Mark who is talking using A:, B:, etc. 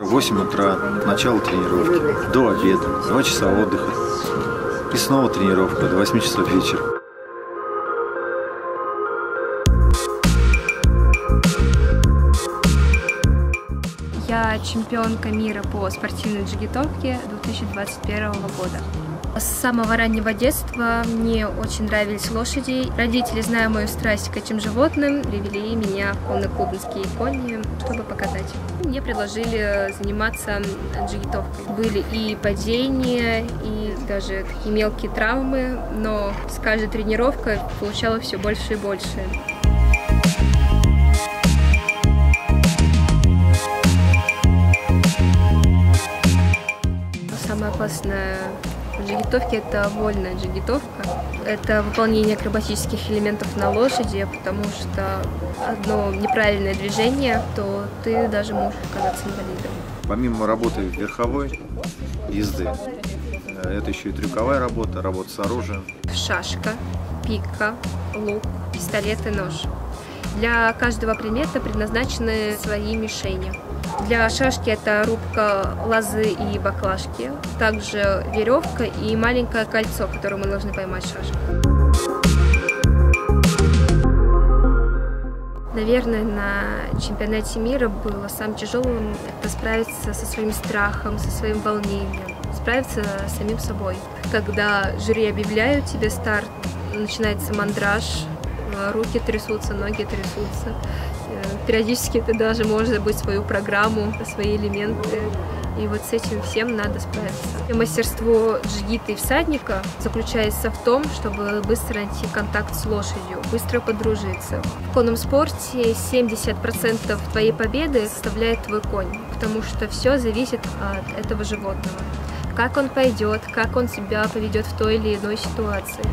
A: В 8 утра начало тренировки, до обеда, 2 часа отдыха. И снова тренировка до 8 часов вечера.
B: Я чемпионка мира по спортивной джигитовке 2021 года. С самого раннего детства мне очень нравились лошади. Родители, зная мою страсть к этим животным, привели меня в конный клубинские кони, чтобы показать. Мне предложили заниматься джигитовкой. Были и падения, и даже такие мелкие травмы, но с каждой тренировкой получала все больше и больше. Самое опасное в джигитовке это вольная джигитовка. Это выполнение акробатических элементов на лошади, потому что одно неправильное движение, то ты даже можешь оказаться инвалидом.
A: Помимо работы верховой езды, э, это еще и трюковая работа, работа с оружием.
B: Шашка, пика, лук, пистолет и нож. Для каждого предмета предназначены свои мишени. Для шашки это рубка лозы и баклажки, также веревка и маленькое кольцо, которое мы должны поймать шашку. Наверное, на чемпионате мира было самым тяжелым это справиться со своим страхом, со своим волнением, справиться с самим собой. Когда жюри объявляют тебе старт, начинается мандраж, руки трясутся, ноги трясутся. Э, периодически ты даже можешь забыть свою программу, свои элементы. И вот с этим всем надо справиться. Мастерство джигита и всадника заключается в том, чтобы быстро найти контакт с лошадью, быстро подружиться. В конном спорте 70% твоей победы составляет твой конь, потому что все зависит от этого животного. Как он пойдет, как он себя поведет в той или иной ситуации.